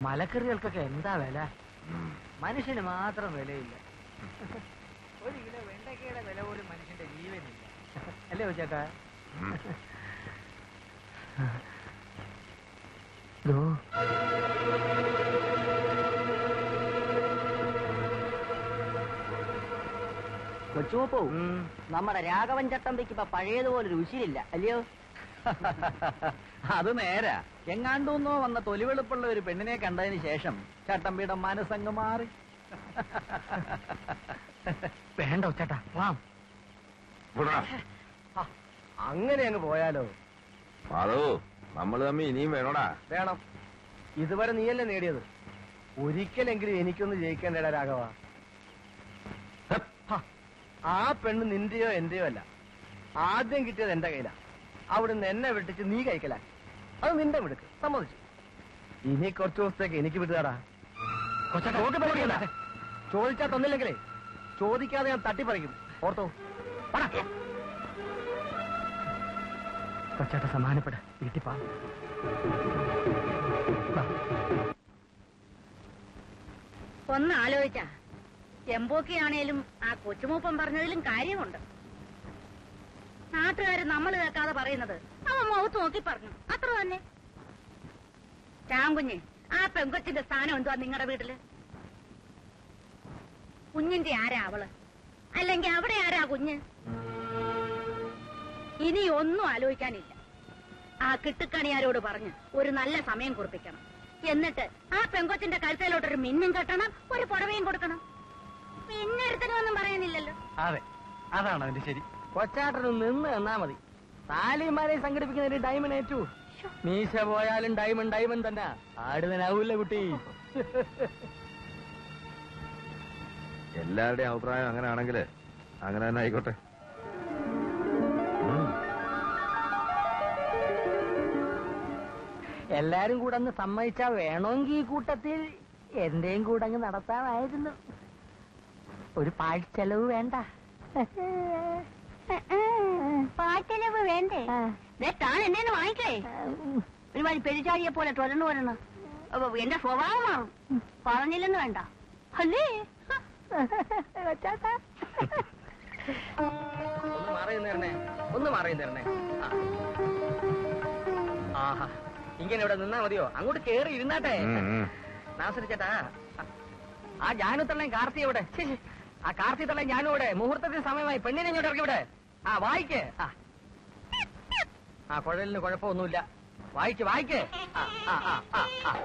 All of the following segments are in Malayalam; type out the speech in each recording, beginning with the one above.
മലക്കറികൾക്കൊക്കെ എന്താ വില? മനുഷ്യന് മാത്രം വിലയില്ല. ഒരു കിലോ വെണ്ടക്കയുടെ വില പോലും മനുഷ്യന്റെ ജീവനില്ല. അല്ലേ ദോ. കൊച്ചുമപ്പോ. നമ്മുടെ രാഘവൻ ചട്ടമ്പിക്ക് ഇപ്പൊ പഴയതുപോലെ ഒരു ഉശിരില്ല അല്ലയോ? അത് നേരാ. എങ്ങാണ്ടൂന്നോ വന്ന തൊലിവെളുപ്പുള്ള ഒരു പെണ്ണിനെ കണ്ടതിന് ശേഷം ചട്ടമ്പിയുടെ മനസ്സങ്ങ് മാറി. വേണ്ട ചേട്ടാ വാം അങ്ങനെ അങ്ങ് പോയാലോ? അതോ നമ്മൾ തമ്മി ഇനിയും വേണോടാ. വേണം. ഇതുവരെ നീയല്ലേ നേടിയത്? ഒരിക്കലെങ്കിലും എനിക്കൊന്ന് ജയിക്കേണ്ടടാ രാഘവ. ഹ, ആ പെണ്ണ് നിന്റെയോ എന്റെയോ അല്ല. ആദ്യം കിട്ടിയത് എന്റെ കയ്യിലാ. അവിടുന്ന് എന്നെ വെട്ടിച്ച് നീ കഴിക്കലാ. അത് നിന്റെ മിടുക്ക്. സമ്മതിച്ചു. ഇനി കുറച്ചു ദിവസത്തേക്ക് എനിക്ക് വിട്ടുകാടാ ചോദിച്ചാ തന്നില്ലെങ്കിലേ ചോദിക്കാതെ ഞാൻ തട്ടിപ്പറിക്കും ഓർത്തോ. കൊച്ചാട്ട സമാനപ്പെട വീട്ടിൽ പാ. ഒന്ന് ആലോചിച്ച. എമ്പോക്കിയാണേലും ആ കൊച്ചുമൂപ്പം പറഞ്ഞതിലും കാര്യമുണ്ട്. നാട്ടുകാര് നമ്മൾ കേൾക്കാതെ പറയുന്നത് അവൻ മുഖത്ത് നോക്കി പറഞ്ഞു. അത്ര തന്നെ. രാംകുഞ്ഞ് ആ പെങ്കൊച്ചിന്റെ സ്ഥാനം എന്തുവാ നിങ്ങളുടെ വീട്ടിൽ? കുഞ്ഞിന്റെ ആരാ അവൾ? അല്ലെങ്കിൽ അവിടെ ആരാ കുഞ്ഞ്? ഇനി ഒന്നും ആലോചിക്കാനില്ല. ആ കിട്ടുക്കണിയാരോട് പറഞ്ഞ് ഒരു നല്ല സമയം കുറിപ്പിക്കണം. എന്നിട്ട് ആ പെങ്കൊച്ചിന്റെ ഒരു മിന്നും കെട്ടണം ഒരു പുടവയും കൊടുക്കണം. പിന്നെടുത്തനൊന്നും പറയുന്നില്ലല്ലോ. അതെ അതാണ് അതിന്റെ ശരി. കൊച്ചാട്ടനും നിന്ന് എന്നാ മതി. താലിമാരെ സംഘടിപ്പിക്കുന്ന ഒരു ഡയമണ്ട് ഏറ്റു. മീശ പോയാലും ഡൈമണ്ട് ഡൈമണ്ട് തന്നെ. ആടുതനാവൂല്ല കുട്ടി. എല്ലാവരുടെയും അഭിപ്രായം അങ്ങനെ ആണെങ്കിൽ അങ്ങനെ തന്നെ ആയിക്കോട്ടെ. എല്ലാരും കൂടെ ഒന്ന് സമ്മതിച്ചാ വേണമെങ്കിൽ ഈ കൂട്ടത്തിൽ എന്റെയും കൂടെ അങ്ങ് നടത്താമായിരുന്നു ഒരു പാഴ്ചെലവ് വേണ്ട. പാറ്റലവ് വേണ്ടേ? ദേ, താൻ എന്നെ വാങ്ങിക്കേ. ഒരുമാതിരി പെരിചാരിയെ പോലെ തുരന്നു വരണ. അപ്പൊ എന്റെ സ്വഭാവം മാറും പറഞ്ഞില്ലെന്ന് വേണ്ട. അല്ലേ? ഒന്ന് മാറി തരണേ. ഒന്ന് മാറി തരണേ. ആഹാ. ഇങ്ങനെ ഇവിടെ നിന്നാ മതിയോ? അങ്ങോട്ട് കേറി ഇരുന്നാട്ടെ. ഉം, ഉം. ചേട്ടാ ആ. ജാനുത്തള്ളയും കാർത്തി എവിടെ. ആ കാർത്തി തള്ള ഞാനും ഇവിടെ. മുഹൂർത്തത്തിന് സമയമായി. പെണ്ണിനെ ഇങ്ങോട്ട് ഇവിടെ ആ വായിക്ക്. ആ. ആ കുഴലിന് കുഴപ്പമൊന്നുമില്ല. വായിക്ക് വായിക്ക്. ആ, ആ, ആ.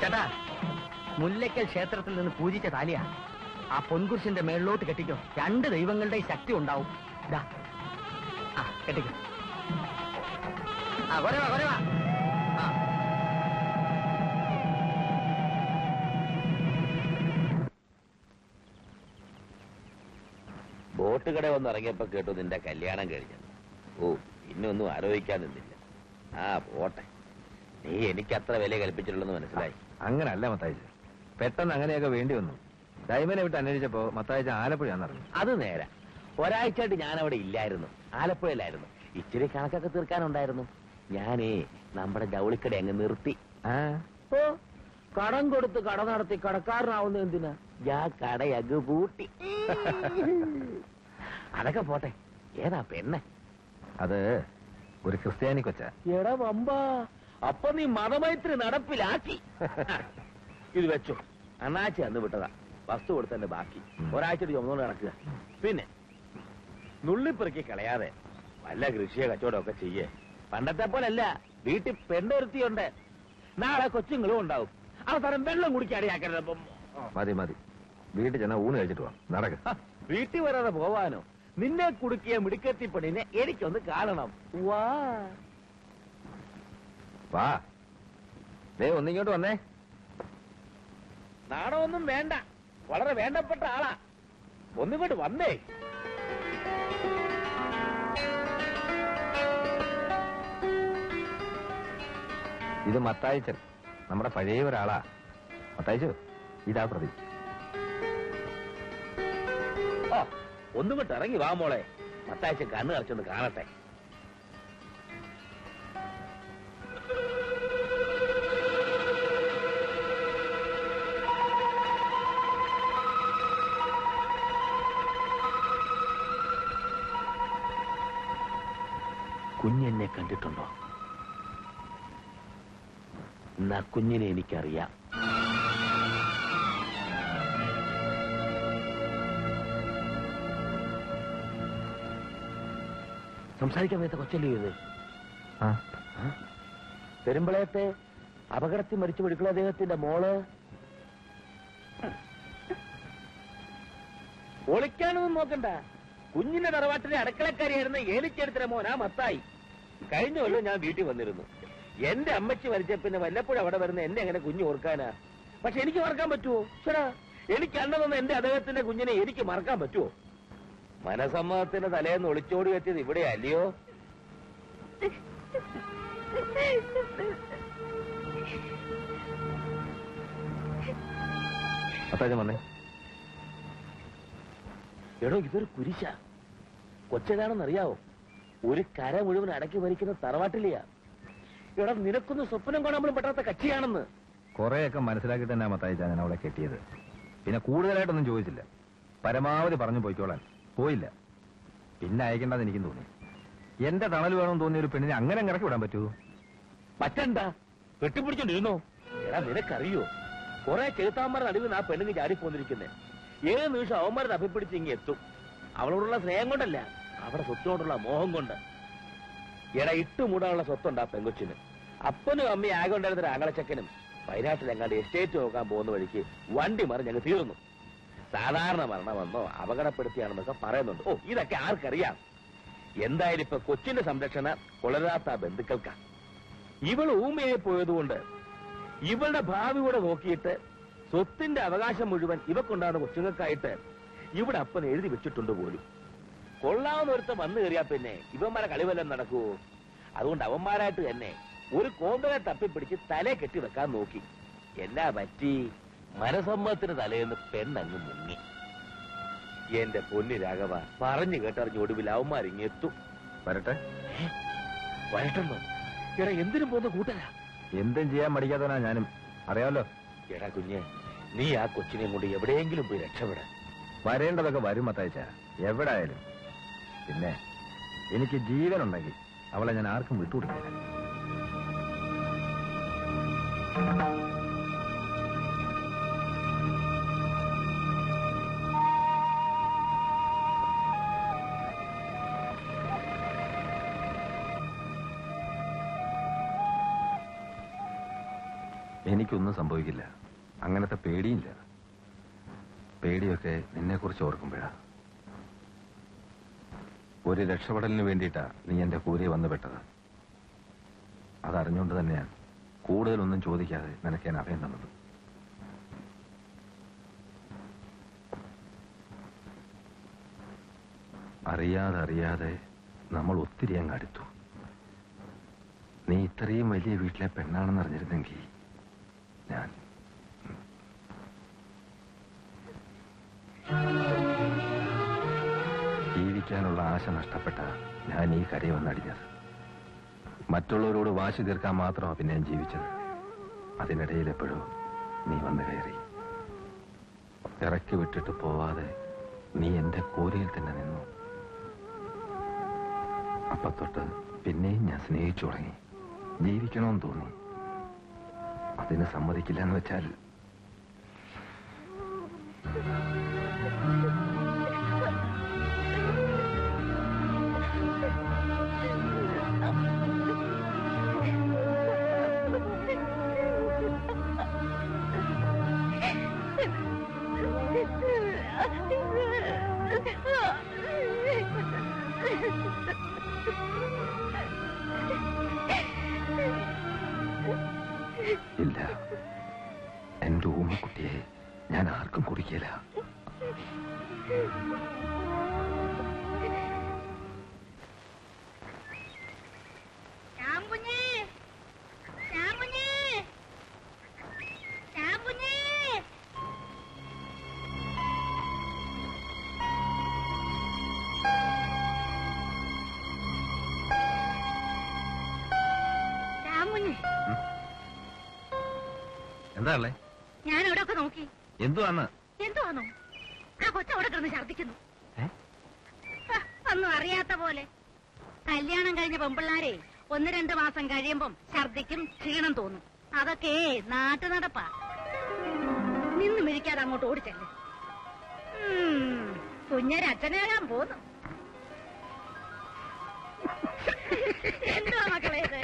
ചേട്ടാ മുല്ലയ്ക്കൽ ക്ഷേത്രത്തിൽ നിന്ന് പൂജിച്ച താലിയാ. ആ പൊൻകുരിശിന്റെ മേളിലോട്ട് കെട്ടിക്കോ. രണ്ട് ദൈവങ്ങളുടെ ശക്തി ഉണ്ടാവും. ഇതാ ആ കെട്ടിക്കോ. ആ കൊരവാ ആ. ബോട്ട് കട വന്ന് ഇറങ്ങിയപ്പോ കേട്ടു നിന്റെ കല്യാണം കഴിഞ്ഞു. ഓ ഇന്നൊന്നും ആലോചിക്കാൻ നിന്നില്ല. ആ പോട്ടെ. നീ എനിക്ക് അത്ര വില കൽപ്പിച്ചിട്ടുള്ളെന്ന് മനസ്സിലായി. അങ്ങനല്ല മത്തായി പെട്ടെന്ന് അങ്ങനെയൊക്കെ വേണ്ടി വന്നു. ഡൈമനെ വിട്ട് അന്വേഷിച്ചപ്പോ മത്തായിച്ച ആലപ്പുഴയാന്ന് അറിഞ്ഞു. അത് നേരെ. ഒരാഴ്ചയായിട്ട് ഞാൻ അവിടെ ഇല്ലായിരുന്നു. ആലപ്പുഴയിലായിരുന്നു. ഇച്ചിരി കണക്കൊക്കെ തീർക്കാനുണ്ടായിരുന്നു. ഞാനേ നമ്മുടെ ജൗളിക്കട അങ്ങ് നിർത്തി. ഓ കടം കൊടുത്ത് കട നടത്തി കടക്കാരനാവുന്ന എന്തിനാ? ഞാൻ കടയകു പൂട്ടി. അതൊക്കെ പോട്ടെ. ഏതാ പെണ്ണെ? അത് ഒരു ക്രിസ്ത്യാനി കൊച്ച. എടാ വമ്പ അപ്പൊ നീ മതമൈത്രി നടപ്പിലാക്കി. ഇത് വെച്ചു. അണ്ണാച്ചി അന്ന് വിട്ടതാ. വസ്തു കൊടുത്തതിന്റെ ബാക്കി. ഒരാഴ്ച ചുമന്നുകൊണ്ട് നടക്കുക. പിന്നെ നുള്ളിപ്പെറുക്കി കളയാതെ വല്ല കൃഷിയെ കച്ചവടം ഒക്കെ ചെയ്യേ. പണ്ടത്തെ പോലല്ല വീട്ടിൽ പെണ്ണൊരുത്തിയുണ്ട്. നാളെ കൊച്ചുങ്ങളും ഉണ്ടാവും. അവസാനം വെള്ളം കുടിക്കാടിയാക്കരുത് മതി മതി. വീട്ടിൽ ചെന്നാ ഊണ് കഴിച്ചിട്ട് വാ. നടക്ക്. വീട്ടിൽ വരാതെ പോവാനോ? നിന്നെ കുടുക്കിയ മിടുക്കത്തി പെണ്ണിനെ എനിക്കൊന്ന് കാണണം. വാ. വാ. ദേ ഒന്നിങ്ങോട്ട് വന്നേ. നാണമൊന്നും വേണ്ട. വളരെ വേണ്ടപ്പെട്ട ആളാ. ഒന്നിങ്ങോട്ട് വന്നേ. ഇത് മത്തായിച്ചൻ നമ്മുടെ പഴയ ഒരാളാ. മത്തായിച്ചു ഇതാ പ്രതി. ഓ ഒന്നും കൊണ്ട് ഇറങ്ങി വാ മോളെ. മത്താഴ്ച കണ്ണു കറച്ചൊന്ന് കാണട്ടെ. കുഞ്ഞെന്നെ കണ്ടിട്ടുണ്ടോ? എന്നാ കുഞ്ഞിനെ എനിക്കറിയാം. സംസാരിക്കാൻ വയ്യാത്ത കൊച്ചല്ലേ ഇത്? ആ. പെരുമ്പളയത്തെ അപകടത്തിൽ മരിച്ചു പിടിക്കുന്ന അദ്ദേഹത്തിന്റെ മോൾ? ഒളിക്കാനൊന്നും നോക്കണ്ട. കുഞ്ഞിന്റെ തറവാട്ടിലെ അടുക്കളക്കാരിയായിരുന്ന ഏലിച്ചെടുത്തിന മോനാ മത്തായി. കഴിഞ്ഞ കൊല്ലം ഞാൻ വീട്ടിൽ വന്നിരുന്നു. എന്റെ അമ്മച്ചി മരിച്ച പിന്നെ വല്ലപ്പോഴും അവിടെ വരുന്ന എന്നെ അങ്ങനെ കുഞ്ഞു ഓർക്കാനാ? പക്ഷെ എനിക്ക് മറക്കാൻ പറ്റുമോ ചേടാ എനിക്ക് അന്നതൊന്ന് എന്റെ അദ്ദേഹത്തിന്റെ കുഞ്ഞിനെ എനിക്ക് മറക്കാൻ പറ്റുമോ മനസമ്മതത്തിന്റെ തലേന്ന് ഒളിച്ചോടി എത്തിയത് ഇവിടെ അല്ലയോ? അത്താജം വന്നേ. എടോ ഇതൊരു കുരിശ. കൊച്ചേതാണെന്നറിയാവോ? ഒരു കര മുഴുവൻ അടക്കി ഭരിക്കുന്ന തറവാട്ടിലെയാ. എടോ നിനക്കൊന്ന് സ്വപ്നം കാണാൻ പോലും പറ്റാത്ത കക്ഷിയാണെന്ന്. കുറെയൊക്കെ മനസ്സിലാക്കി തന്നെ മത്തായിച്ചാ ഞാൻ അവളെ കെട്ടിയത്. പിന്നെ കൂടുതലായിട്ടൊന്നും ചോദിച്ചില്ല. പരമാവധി പറഞ്ഞു പോയിക്കോളാൻ. പോയില്ല. പിന്നെ അയക്കേണ്ടെന്ന് എനിക്കും തോന്നി. എന്റെ തണൽ വേണമെന്ന് തോന്നിയ ഒരു പെണ്ണിനെ അങ്ങനെ അങ്ങ് ഇറക്കി വിടാൻ പറ്റൂ? പറ്റണ്ട കെട്ടിപ്പിടിച്ചോണ്ടിരുന്നോ? എടാ നിനക്കറിയോ? കുറെ ചെറുത്താന്മാരുടെ നടുവിൽ ആ ചാടി ചാടിപ്പോന്നിരിക്കുന്നേ ഏത് നിമിഷം അവന്മാരെ തപ്പിപ്പിടിച്ച് ഇങ്ങ് എത്തും? അവളോടുള്ള സ്നേഹം കൊണ്ടല്ല അവരുടെ സ്വത്തിനോടുള്ള മോഹം കൊണ്ട്. എടാ ഇട്ട് മൂടാനുള്ള സ്വത്തുണ്ട് ആ പെങ്കൊച്ചിന്. അപ്പനും അമ്മയും ആകെ ഉണ്ടായിരുന്ന ഒരു വയനാട്ടിൽ വയനാട്ടിലെങ്ങാണ്ട് എസ്റ്റേറ്റ് നോക്കാൻ പോകുന്ന വഴിക്ക് വണ്ടി മറിഞ്ഞ് അങ്ങ് തീർന്നു സാധാരണ മരണം വന്നോ അപകടപ്പെടുത്തിയാണെന്നൊക്കെ പറയുന്നുണ്ട്. ഓ ഇതൊക്കെ ആർക്കറിയാം? എന്തായാലും ഇപ്പൊ കൊച്ചിന്റെ സംരക്ഷണ കൊളരാത്ത ബന്ധുക്കൾക്കാണ് ബന്ധുക്കൾക്കാ. ഇവൾ ഊമയായി പോയതുകൊണ്ട് ഇവളുടെ ഭാവി കൂടെ നോക്കിയിട്ട് സ്വത്തിന്റെ അവകാശം മുഴുവൻ ഇവക്കുണ്ടാകുന്ന കൊച്ചുങ്ങൾക്കായിട്ട് ഇവിടെ അപ്പൻ എഴുതി വെച്ചിട്ടുണ്ട് പോലും. കൊള്ളാവുന്ന ഒരുത്ത വന്നു കയറിയാ പിന്നെ ഇവന്മാരെ കളിവല്ലം നടക്കുവോ? അതുകൊണ്ട് അവന്മാരായിട്ട് തന്നെ ഒരു കോമ്പനെ തപ്പിപ്പിടിച്ച് തലേ കെട്ടി വെക്കാൻ നോക്കി. എന്നാ പറ്റി? മനസമ്മതത്തിന് തലേന്ന് പെണ്ണങ്ങ് മുങ്ങി. എന്റെ പൊന്നി രാഘവ പറഞ്ഞു കേട്ടറിഞ്ഞ് ഒടുവിൽ അവന്മാരിങ്ങെത്തും വരട്ടെ. വരട്ടെന്നോ? എടാ എന്തിനും പോകുന്ന കൂട്ടരാ. എന്തും ചെയ്യാൻ മടിക്കാത്തവനാ ഞാനും. അറിയാമല്ലോ എടാ കുഞ്ഞെ. നീ ആ കൊച്ചിനെ കൊണ്ട് എവിടെയെങ്കിലും പോയി രക്ഷപ്പെടാൻ വരേണ്ടതൊക്കെ വരും മത്തായിച്ച എവിടെ ആയാലും പിന്നെ എനിക്ക് ജീവനുണ്ടെങ്കിൽ അവളെ ഞാൻ ആർക്കും വിട്ടുകൊടുക്കില്ല. എനിക്കൊന്നും സംഭവിക്കില്ല. അങ്ങനത്തെ പേടിയില്ല. പേടിയൊക്കെ നിന്നെ കുറിച്ച് ഓർക്കുമ്പോഴാ. ഒരു രക്ഷപ്പെടലിന് വേണ്ടിയിട്ടാ നീ എന്റെ കൂരെ വന്നു പെട്ടത്. അതറിഞ്ഞുകൊണ്ട് തന്നെയാണ് കൂടുതലൊന്നും ചോദിക്കാതെ നിനക്ക് ഞാൻ അഭയം തന്നത്. അറിയാതെ അറിയാതെ നമ്മൾ ഒത്തിരി അങ്ങ് അടുത്തു. നീ ഇത്രയും വലിയ വീട്ടിലെ പെണ്ണാണെന്ന് അറിഞ്ഞിരുന്നെങ്കിൽ ഞാൻ. ജീവിക്കാനുള്ള ആശ നഷ്ടപ്പെട്ട ഞാൻ ഈ കരയിൽ വന്നടിഞ്ഞത് മറ്റുള്ളവരോട് വാശി തീർക്കാൻ മാത്രമാണ് പിന്നെ ഞാൻ ജീവിച്ചത്. അതിനിടയിൽ എപ്പോഴും നീ വന്നു കയറി. ഇറക്കി വിട്ടിട്ട് പോവാതെ നീ എന്റെ കോരിയിൽ തന്നെ നിന്നു. അപ്പത്തൊട്ട് പിന്നെയും ഞാൻ സ്നേഹിച്ചു തുടങ്ങി. ജീവിക്കണമെന്ന് തോന്നി. അതിന് സമ്മതിക്കില്ല എന്ന് വെച്ചാൽ ഇല്ല. എന്റെ ഊമക്കുട്ടിയെ ഞാൻ ആർക്കും കുടിക്കില്ല എന്താ ഉള്ളേ? ഞാൻ ഇവിടെ ഒക്കെ നോക്കി. എന്തുവാന്ന്? എന്തുവാന്നോ? ആ കൊച്ചവിടെ കിടന്ന് ഛർദിക്കുന്നു ഒന്നും അറിയാത്ത പോലെ. കല്യാണം കഴിഞ്ഞ പെമ്പിള്ളാരെ ഒന്ന് രണ്ട് മാസം കഴിയുമ്പം ഛർദിക്കും ക്ഷീണം തോന്നും. അതൊക്കെ നാട്ടു നടപ്പാ. നിന്ന് മിഴിക്കാതെ അങ്ങോട്ട് ഓടിച്ചല്ലേ? കുഞ്ഞൊരു അച്ഛനാകാൻ പോന്നു. എന്തുവാ മക്കളെ ഇത്?